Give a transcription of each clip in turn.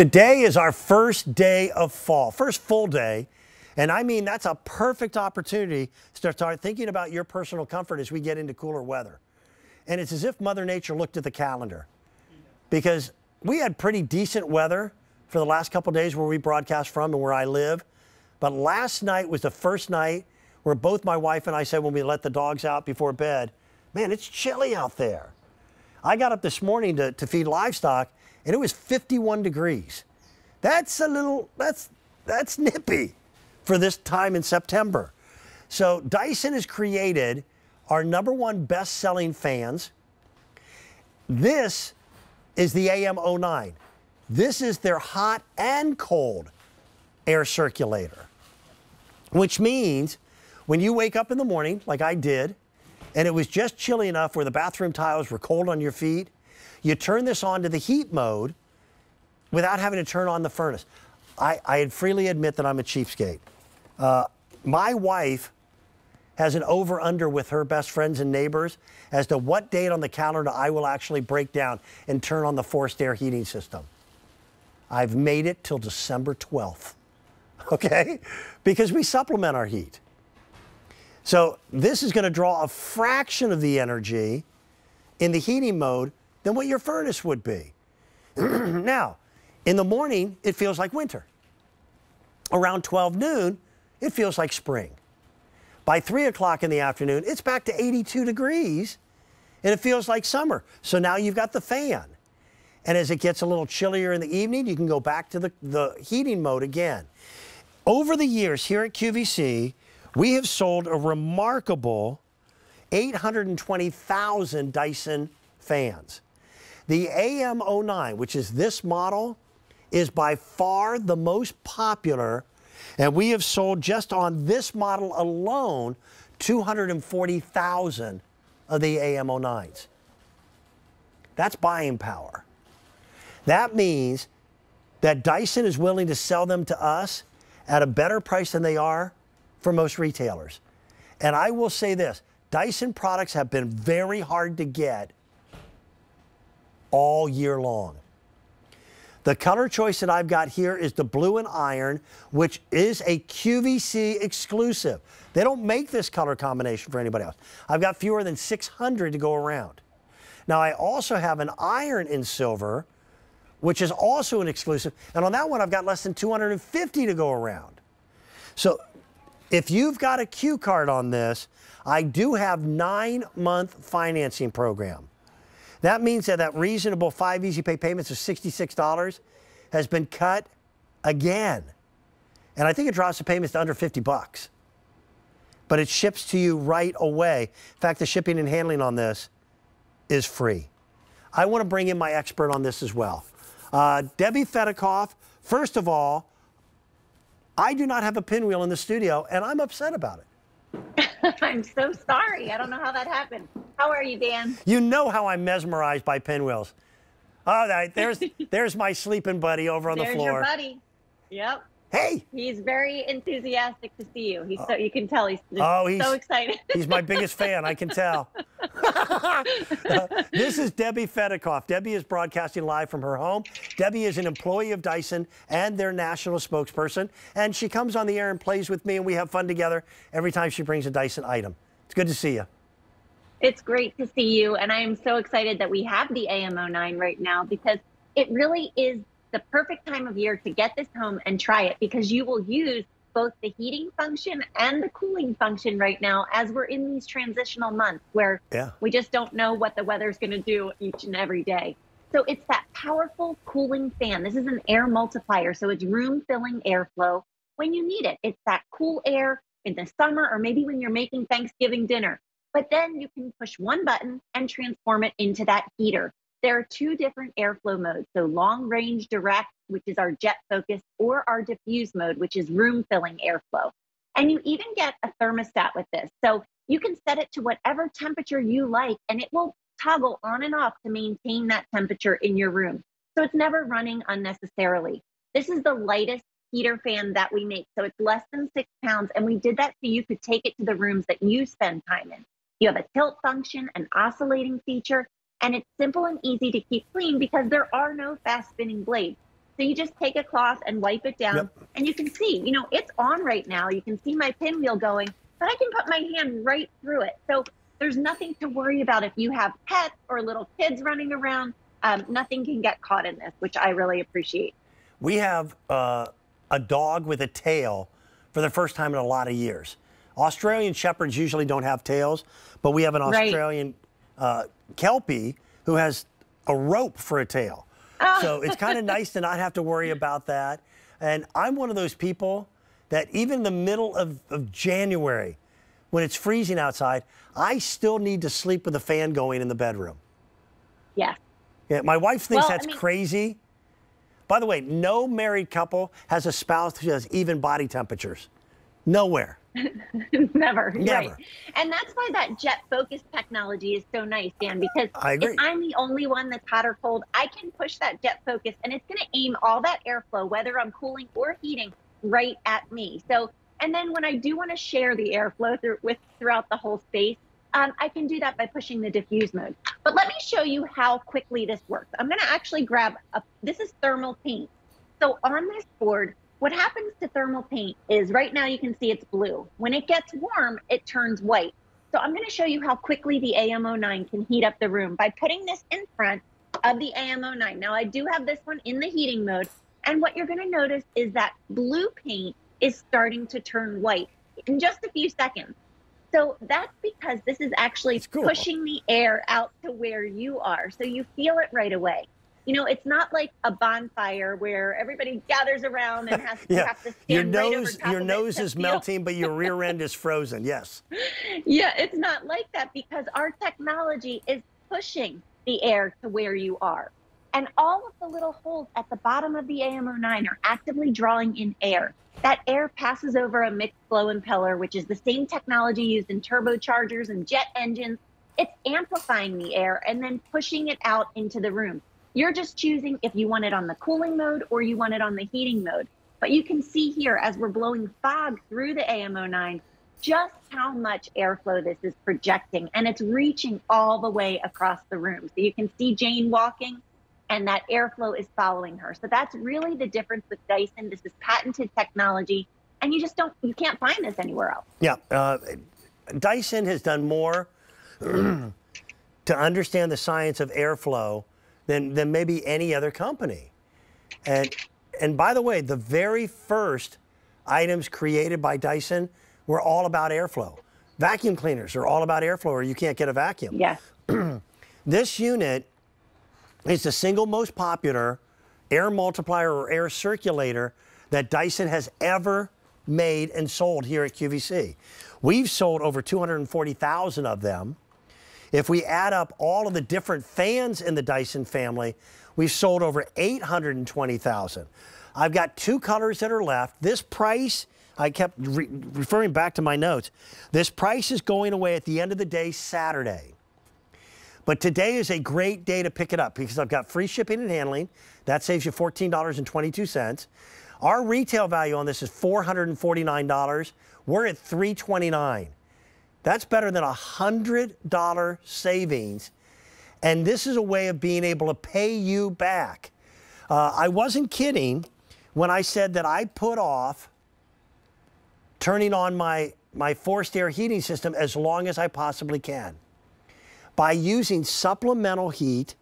Today is our first day of fall, first full day. And I mean, that's a perfect opportunity to start thinking about your personal comfort as we get into cooler weather. And it's as if Mother Nature looked at the calendar because we had pretty decent weather for the last couple days where we broadcast from and where I live. But last night was the first night where both my wife and I said when we let the dogs out before bed, man, it's chilly out there. I got up this morning to, to feed livestock and it was 51 degrees. That's a little, that's, that's nippy for this time in September. So Dyson has created our number one best selling fans. This is the AM09. This is their hot and cold air circulator, which means when you wake up in the morning, like I did, and it was just chilly enough where the bathroom tiles were cold on your feet, you turn this on to the heat mode without having to turn on the furnace. I, I freely admit that I'm a cheapskate. Uh, my wife has an over under with her best friends and neighbors as to what date on the calendar I will actually break down and turn on the forced air heating system. I've made it till December 12th, okay? Because we supplement our heat. So this is going to draw a fraction of the energy in the heating mode than what your furnace would be. now, in the morning, it feels like winter. Around 12 noon, it feels like spring. By 3 o'clock in the afternoon, it's back to 82 degrees and it feels like summer. So now you've got the fan. And as it gets a little chillier in the evening, you can go back to the, the heating mode again. Over the years here at QVC, we have sold a remarkable 820,000 Dyson fans. The AM09, which is this model, is by far the most popular, and we have sold just on this model alone 240,000 of the AM09s. That's buying power. That means that Dyson is willing to sell them to us at a better price than they are for most retailers. And I will say this Dyson products have been very hard to get all year long. The color choice that I've got here is the blue and iron, which is a QVC exclusive. They don't make this color combination for anybody else. I've got fewer than 600 to go around. Now, I also have an iron in silver, which is also an exclusive. And on that one, I've got less than 250 to go around. So if you've got a Q card on this, I do have nine month financing program. That means that that reasonable five easy pay payments of $66 has been cut again. And I think it drops the payments to under 50 bucks. But it ships to you right away. In fact, the shipping and handling on this is free. I want to bring in my expert on this as well. Uh, Debbie Fedikoff, first of all, I do not have a pinwheel in the studio, and I'm upset about it. I'm so sorry. I don't know how that happened. How are you, Dan? You know how I'm mesmerized by pinwheels. Oh, there's there's my sleeping buddy over on there's the floor. There's your buddy. Yep. Hey. He's very enthusiastic to see you. He's so oh. you can tell he's, oh, he's so excited. he's my biggest fan. I can tell. this is Debbie Fedikoff. Debbie is broadcasting live from her home. Debbie is an employee of Dyson and their national spokesperson, and she comes on the air and plays with me, and we have fun together every time she brings a Dyson item. It's good to see you. It's great to see you, and I am so excited that we have the AM09 right now because it really is the perfect time of year to get this home and try it because you will use both the heating function and the cooling function right now as we're in these transitional months where yeah. we just don't know what the weather's going to do each and every day. So it's that powerful cooling fan. This is an air multiplier, so it's room filling airflow when you need it. It's that cool air in the summer or maybe when you're making Thanksgiving dinner. But then you can push one button and transform it into that heater. There are two different airflow modes. So long range direct, which is our jet focus, or our diffuse mode, which is room filling airflow. And you even get a thermostat with this. So you can set it to whatever temperature you like, and it will toggle on and off to maintain that temperature in your room. So it's never running unnecessarily. This is the lightest heater fan that we make. So it's less than six pounds. And we did that so you could take it to the rooms that you spend time in. You have a tilt function, an oscillating feature, and it's simple and easy to keep clean because there are no fast spinning blades. So you just take a cloth and wipe it down, Yep. and you can see, you know, it's on right now. You can see my pinwheel going, but I can put my hand right through it. So there's nothing to worry about if you have pets or little kids running around. Um, nothing can get caught in this, which I really appreciate. We have uh, a dog with a tail for the first time in a lot of years. Australian Shepherds usually don't have tails, but we have an Right. Australian uh, Kelpie who has a rope for a tail. So it's kind of nice to not have to worry about that. And I'm one of those people that even in the middle of, of January, when it's freezing outside, I still need to sleep with the fan going in the bedroom. Yes. Yeah, my wife thinks Well, I that's mean- crazy. By the way, no married couple has a spouse who has even body temperatures. Nowhere. Never. Never. Right. And that's why that jet focus technology is so nice, Dan, because if I'm the only one that's hot or cold, I can push that jet focus and it's going to aim all that airflow, whether I'm cooling or heating, right at me. So, and then when I do want to share the airflow through, with throughout the whole space, um, I can do that by pushing the diffuse mode. But let me show you how quickly this works. I'm going to actually grab a, this is thermal paint. So on this board, what happens to thermal paint is right now you can see it's blue. When it gets warm, it turns white. So I'm going to show you how quickly the AM09 can heat up the room by putting this in front of the AM09. Now I do have this one in the heating mode. And what you're going to notice is that blue paint is starting to turn white in just a few seconds. So that's because this is actually cool. pushing the air out to where you are. So you feel it right away. You know, it's not like a bonfire where everybody gathers around and has to Yeah. have to stand Your right nose, top your nose is melting, but your rear end is frozen. Yes. Yeah, it's not like that because our technology is pushing the air to where you are. And all of the little holes at the bottom of the AM09 are actively drawing in air. That air passes over a mixed flow impeller, which is the same technology used in turbochargers and jet engines. It's amplifying the air and then pushing it out into the room. You're just choosing if you want it on the cooling mode or you want it on the heating mode. But you can see here as we're blowing fog through the AM09, just how much airflow this is projecting. And it's reaching all the way across the room. So you can see Jane walking and that airflow is following her. So that's really the difference with Dyson. This is patented technology and you just don't, you can't find this anywhere else. Yeah. Uh, Dyson has done more to understand the science of airflow than, than maybe any other company. And, and by the way, the very first items created by Dyson were all about airflow. Vacuum cleaners are all about airflow, or you can't get a vacuum. Yes. This unit is the single most popular air multiplier or air circulator that Dyson has ever made and sold here at QVC. We've sold over 240,000 of them. If we add up all of the different fans in the Dyson family, we've sold over 820,000. I've got two colors that are left. This price, I kept re- referring back to my notes. This price is going away at the end of the day Saturday. But today is a great day to pick it up because I've got free shipping and handling. That saves you $14.22. Our retail value on this is $449. We're at $329. That's better than a $100 savings. And this is a way of being able to pay you back. Uh, I wasn't kidding when I said that I put off turning on my, my forced air heating system as long as I possibly can by using supplemental heat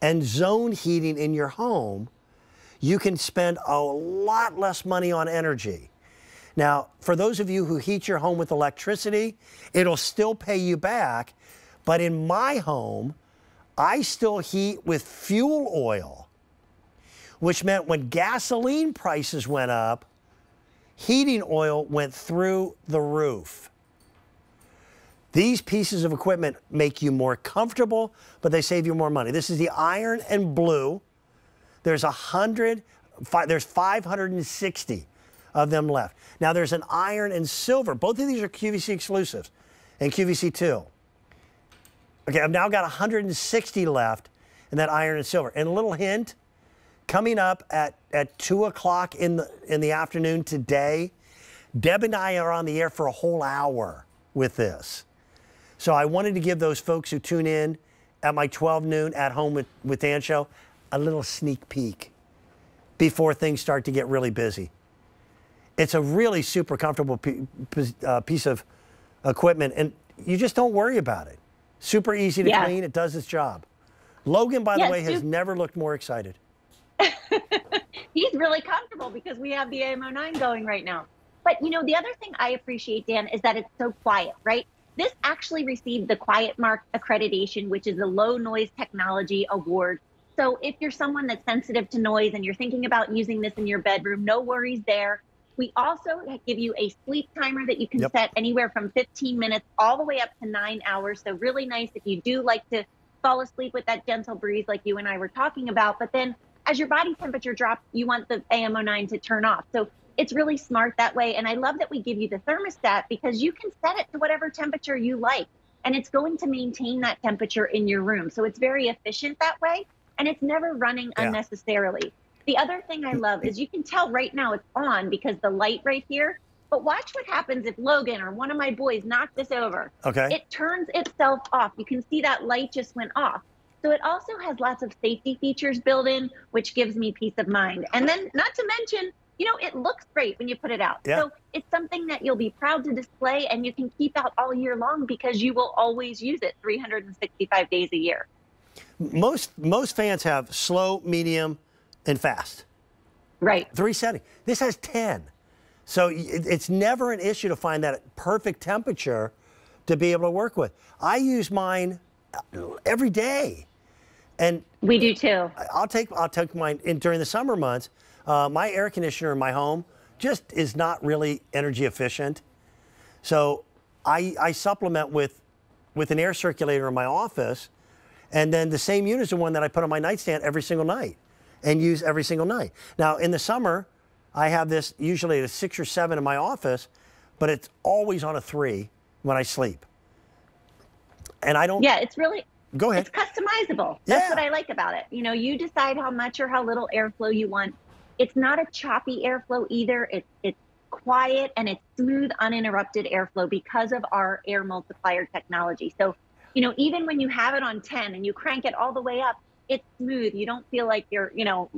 and zone heating in your home, you can spend a lot less money on energy. Now, for those of you who heat your home with electricity, it'll still pay you back. But in my home, I still heat with fuel oil, which meant when gasoline prices went up, heating oil went through the roof. These pieces of equipment make you more comfortable, but they save you more money. This is the iron and blue. There's a hundred, there's 560 of them left. Now there's an iron and silver. Both of these are QVC exclusives and QVC2. Okay, I've now got 160 left in that iron and silver. And a little hint, coming up at, at 2 o'clock in the, in the afternoon today, Deb and I are on the air for a whole hour with this. So I wanted to give those folks who tune in at my 12 noon at home with, with Dan show a little sneak peek before things start to get really busy. It's a really super comfortable uh, piece of equipment, and you just don't worry about it. Super easy to yeah. clean. It does its job. Logan, by the way, has never looked more excited. He's really comfortable because we have the AM09 going right now. But you know, the other thing I appreciate, Dan, is that it's so quiet, right? This actually received the Quiet Mark accreditation, which is a low noise technology award. So if you're someone that's sensitive to noise and you're thinking about using this in your bedroom, no worries there. We also give you a sleep timer that you can yep. set anywhere from 15 minutes all the way up to nine hours. So really nice if you do like to fall asleep with that gentle breeze like you and I were talking about. But then as your body temperature drops, you want the AM09 to turn off. So it's really smart that way. And I love that we give you the thermostat because you can set it to whatever temperature you like. And it's going to maintain that temperature in your room. So it's very efficient that way. And it's never running yeah. unnecessarily. The other thing I love is you can tell right now it's on because the light right here. But watch what happens if Logan or one of my boys knock this over. Okay. It turns itself off. You can see that light just went off. So it also has lots of safety features built in, which gives me peace of mind. And then, not to mention, you know, it looks great when you put it out. Yeah. So it's something that you'll be proud to display and you can keep out all year long because you will always use it 365 days a year. Most most fans have slow, medium, and fast. Right. Three setting. This has 10. So it's never an issue to find that perfect temperature to be able to work with. I use mine every day. And we do too. I'll take I'll take mine in during the summer months. Uh, my air conditioner in my home just is not really energy efficient. So I, I supplement with, with an air circulator in my office. And then the same unit is the one that I put on my nightstand every single night and use every single night. Now, in the summer, I have this usually at a six or seven in my office, but it's always on a three when I sleep. And I don't. Yeah, it's really. Go ahead. It's customizable. That's yeah. what I like about it. You know, you decide how much or how little airflow you want. It's not a choppy airflow either. It's it's quiet and it's smooth, uninterrupted airflow because of our air multiplier technology. So, you know, even when you have it on 10 and you crank it all the way up, it's smooth. You don't feel like you're, you know,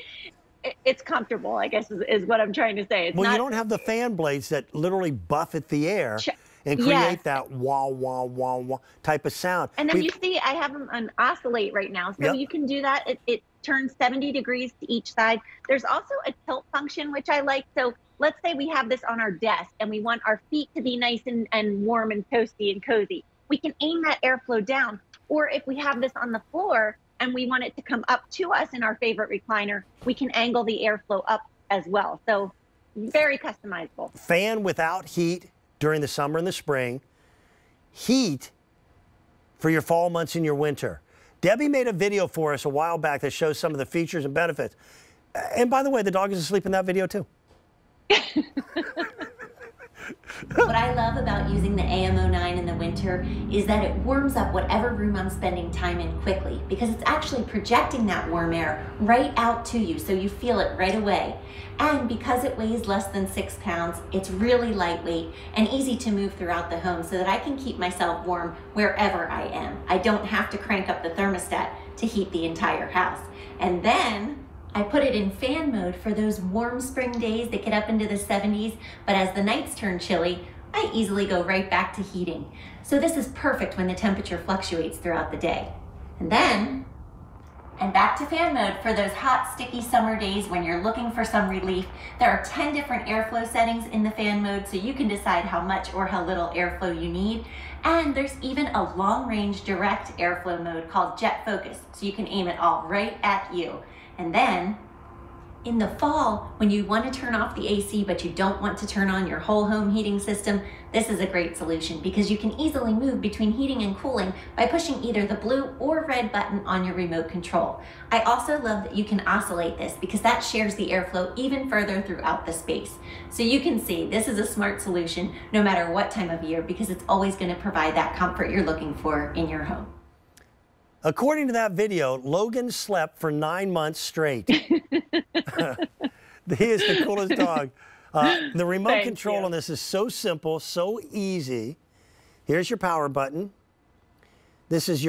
it's comfortable, I guess is, is, what I'm trying to say. It's well, not, you don't have the fan blades that literally buffet the air. and create yes. that wah wah wah wah type of sound. And then we, you see, I have them on oscillate right now, so yep. you can do that. It, it turns 70 degrees to each side. There's also a tilt function, which I like. So let's say we have this on our desk and we want our feet to be nice and, and warm and toasty and cozy. We can aim that airflow down. Or if we have this on the floor and we want it to come up to us in our favorite recliner, we can angle the airflow up as well. So very customizable. Fan without heat during the summer and the spring. Heat for your fall months and your winter. Debbie made a video for us a while back that shows some of the features and benefits. And by the way, the dog is asleep in that video too. what I love about using the AM09 in the winter is that it warms up whatever room I'm spending time in quickly because it's actually projecting that warm air right out to you so you feel it right away. And because it weighs less than six pounds, it's really lightweight and easy to move throughout the home so that I can keep myself warm wherever I am. I don't have to crank up the thermostat to heat the entire house. And then I put it in fan mode for those warm spring days that get up into the 70s, but as the nights turn chilly, I easily go right back to heating. So this is perfect when the temperature fluctuates throughout the day. And then, and back to fan mode for those hot, sticky summer days when you're looking for some relief. There are 10 different airflow settings in the fan mode, so you can decide how much or how little airflow you need. And there's even a long range direct airflow mode called Jet Focus, so you can aim it all right at you. And then in the fall, when you want to turn off the AC but you don't want to turn on your whole home heating system, this is a great solution because you can easily move between heating and cooling by pushing either the blue or red button on your remote control. I also love that you can oscillate this because that shares the airflow even further throughout the space. So you can see this is a smart solution no matter what time of year because it's always going to provide that comfort you're looking for in your home. According to that video, Logan slept for nine months straight. he is the coolest dog. Uh, the remote Thank control you. on this is so simple, so easy. Here's your power button. This is your